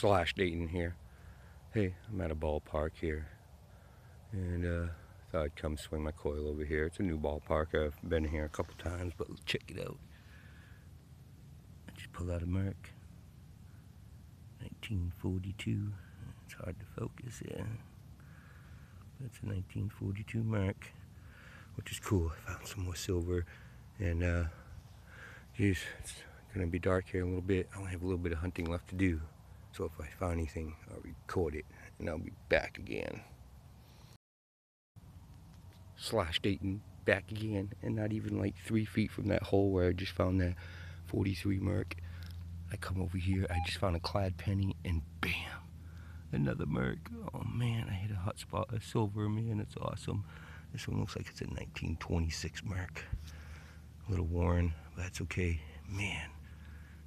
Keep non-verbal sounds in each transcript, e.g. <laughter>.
slash Dayton here. Hey, I'm at a ballpark here. And uh, thought I'd come swing my coil over here. It's a new ballpark. I've been here a couple times, but check it out. I just pulled out a Merc. 1942. It's hard to focus, yeah. That's a 1942 Merc, which is cool. I found some more silver, and uh, geez, it's gonna be dark here a little bit. I only have a little bit of hunting left to do, so if I find anything, I'll record it, and I'll be back again. Slash Dayton, back again, and not even like three feet from that hole where I just found that 43 Merc. I come over here, I just found a clad penny, and bam, another Merc. Oh man, I hit a hot spot, a silver, man, it's awesome. This one looks like it's a 1926 Merc. A little worn, but that's okay. Man,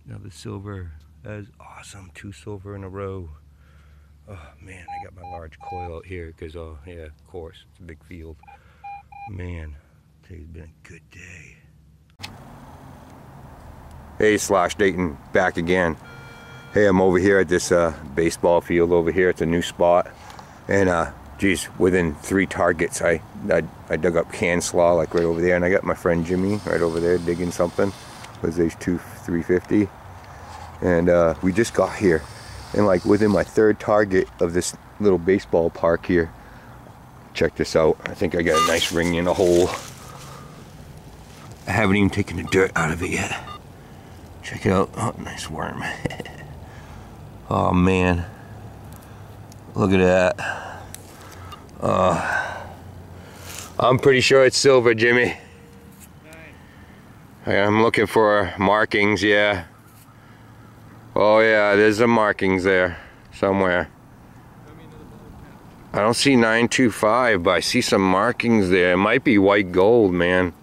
another silver. That is awesome. Two silver in a row. Oh man, I got my large coil out here because, oh yeah, of course, it's a big field. Man, today's been a good day. Hey, Slash Dayton, back again. Hey, I'm over here at this uh, baseball field over here. It's a new spot. And, uh, geez, within three targets, I, I, I dug up can slaw, like right over there. And I got my friend Jimmy right over there digging something with his 2 350. And uh, we just got here. And, like, within my third target of this little baseball park here, check this out. I think I got a nice ring in a hole. I haven't even taken the dirt out of it yet. Check it out. Oh, nice worm. <laughs> oh, man. Look at that. Uh, I'm pretty sure it's silver, Jimmy. I'm looking for markings, yeah. Oh, yeah, there's some markings there somewhere. I don't see 925, but I see some markings there. It might be white gold, man.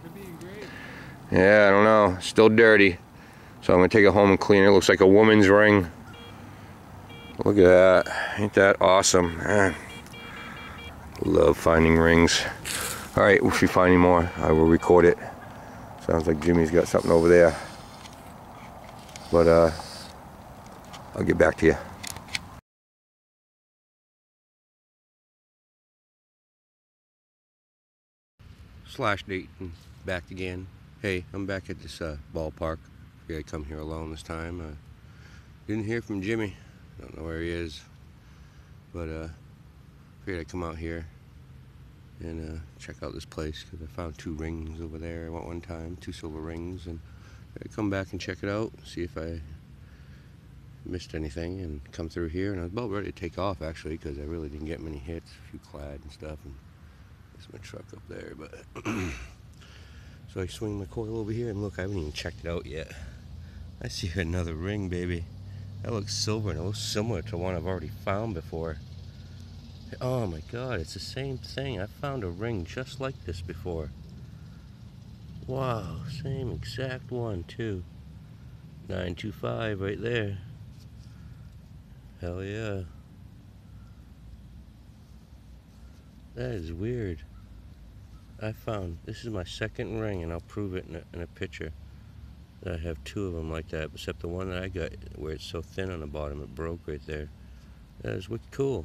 Yeah, I don't know. Still dirty. So I'm gonna take it home and clean it. it looks like a woman's ring. Look at that. Ain't that awesome? Man. Love finding rings. All right, if we find any more, I will record it. Sounds like Jimmy's got something over there. But uh, I'll get back to you. Slash Dayton, back again. Hey, I'm back at this uh, ballpark. I come here alone this time. Uh, didn't hear from Jimmy. Don't know where he is. But uh, figured I'd come out here and uh, check out this place because I found two rings over there at one time, two silver rings, and I come back and check it out, see if I missed anything, and come through here. And I was about ready to take off actually because I really didn't get many hits, a few clad and stuff, and there's my truck up there. But <clears throat> so I swing my coil over here, and look, I haven't even checked it out yet. I see <laughs> another ring, baby. That looks silver and it looks similar to one I've already found before. Oh my god, it's the same thing. I found a ring just like this before. Wow, same exact one too. 925 right there. Hell yeah. That is weird. I found, this is my second ring and I'll prove it in a, in a picture. I have two of them like that, except the one that I got where it's so thin on the bottom, it broke right there. That is wicked cool.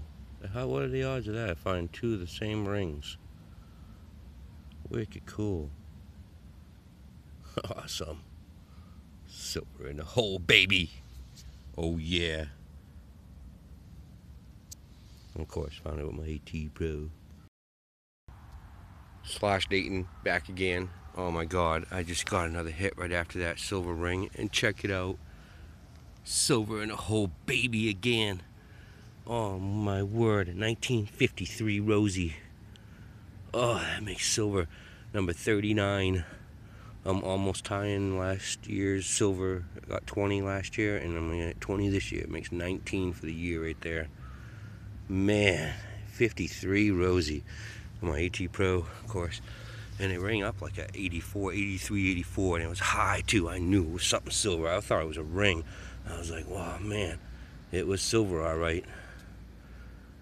How, what are the odds of that? I find two of the same rings. Wicked cool. <laughs> Awesome. Silver in the hole, baby. Oh, yeah. Of course, found it with my AT Pro. Slash Dayton, back again. Oh my god, I just got another hit right after that silver ring. And check it out. Silver and a hole baby again. Oh my word, 1953 Rosie. Oh, that makes silver number 39. I'm almost tying last year's silver. I got 20 last year, and I'm gonna get 20 this year. It makes 19 for the year right there. Man, 53 Rosie. On my AT Pro, of course. And it rang up like at 84 83 84 and it was high too. I knew it was something silver. I thought it was a ring. I was like wow man it was silver all right.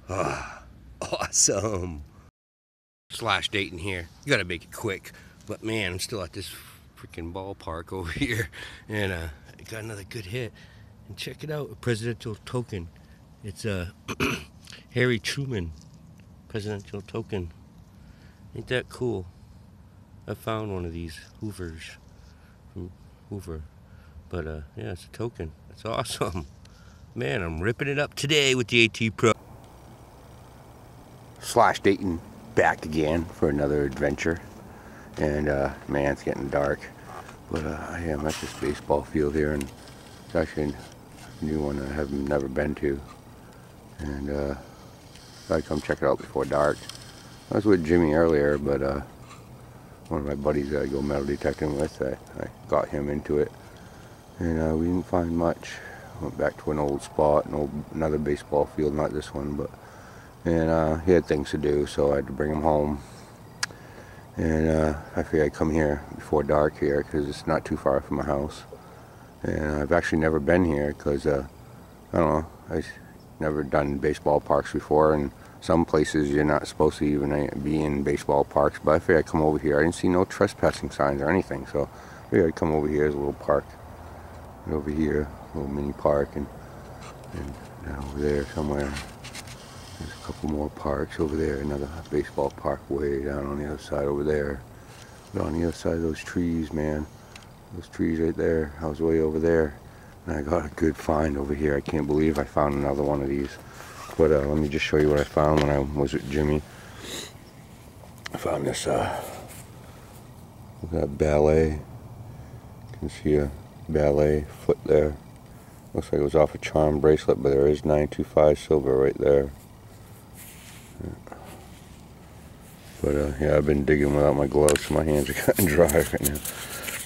Ah <laughs> awesome. Slash Dayton here. You gotta make it quick. But man i'm still at this freaking ballpark <laughs> over here. And uh I got another good hit. And check it out a presidential token. It's a <clears throat> Harry Truman presidential token. Ain't that cool? I found one of these Hoovers from Hoover. But uh, yeah, it's a token. It's awesome. <laughs> Man, I'm ripping it up today with the AT Pro. Slash Dayton back again for another adventure. And uh, man, it's getting dark. But uh, I am at this baseball field here, and it's actually a new one I have never been to. And uh, I come check it out before dark. I was with Jimmy earlier, but uh, one of my buddies that I go metal detecting with, I, I got him into it. And uh, we didn't find much. Went back to an old spot, an old, another baseball field, not this one, but and uh, he had things to do, so I had to bring him home. And uh, I figured I'd come here before dark here because it's not too far from my house. And I've actually never been here because uh, I don't know, I've never done baseball parks before, and some places you're not supposed to even uh, be in baseball parks. But I figured I'd come over here. I didn't see no trespassing signs or anything, so I figured I'd come over here as a little park. And over here, a little mini park, and, and over there somewhere there's a couple more parks over there, another baseball park way down on the other side over there. But on the other side of those trees, man, those trees right there, I was way over there. I got a good find over here. I can't believe I found another one of these. But uh, let me just show you what I found when I was with Jimmy. I found this, uh, that ballet. You can see a ballet foot there. Looks like it was off a charm bracelet, but there is 925 silver right there. But uh, yeah, I've been digging without my gloves, so my hands are <laughs> kind of dry right now.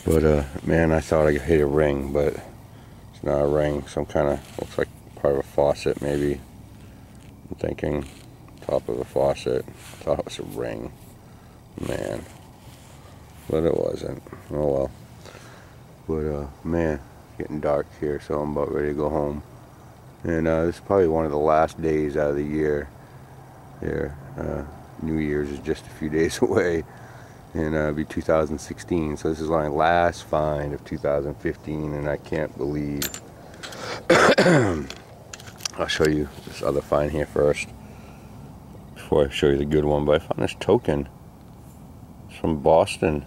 But uh, man, I thought I hit a ring, but it's not a ring. Some kind of looks like part of a faucet, maybe. I'm thinking top of a faucet. I thought it was a ring, man, but it wasn't. Oh well. But uh, man, getting dark here, so I'm about ready to go home. And uh, this is probably one of the last days out of the year here. Uh, New Year's is just a few <laughs> days away and uh, be 2016 so this is my last find of 2015 and I can't believe <clears throat> I'll show you this other find here first before I show you the good one but I found this token. It's from Boston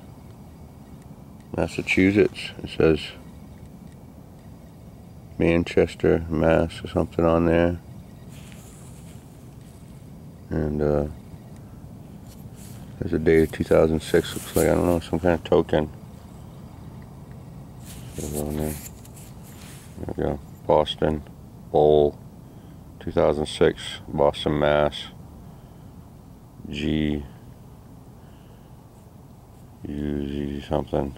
Massachusetts. It says Manchester Mass or something on there. And uh, there's a date of 2006. Looks like, I don't know, some kind of token. there. we go. Boston Bowl 2006. Boston, Mass. G, U, Z something.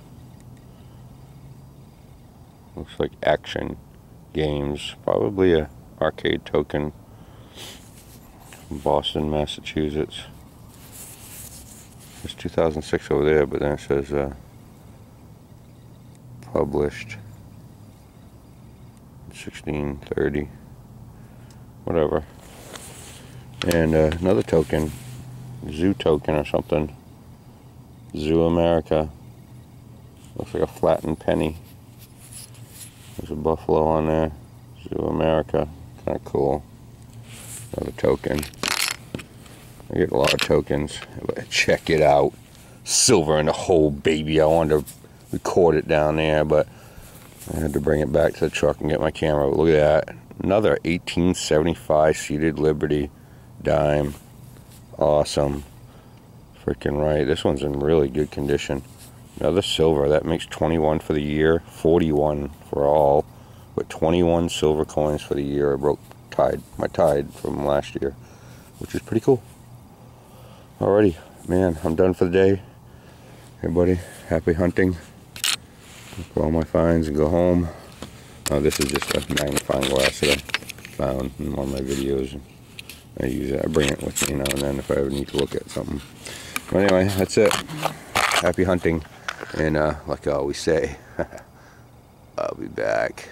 Looks like action games. Probably a arcade token. Boston, Massachusetts. It's 2006 over there, but then it says uh, published 1630, whatever. And uh, another token, zoo token or something. Zoo America. Looks like a flattened penny. There's a buffalo on there. Zoo America. Kind of cool. Another token. I get a lot of tokens. Check it out. Silver in the hole, baby. I wanted to record it down there, but I had to bring it back to the truck and get my camera. But look at that. Another 1875 seated Liberty dime. Awesome. Freaking right. This one's in really good condition. Another silver. That makes 21 for the year. 41 for all. But 21 silver coins for the year. I broke tide, my tide from last year, which is pretty cool. Alrighty, man, I'm done for the day. Everybody, happy hunting. For all my finds and go home. Uh, this is just a magnifying glass that I found in one of my videos. I use it, I bring it with me now and then if I ever need to look at something. But anyway, that's it. Happy hunting. And uh, like I always say, <laughs> I'll be back.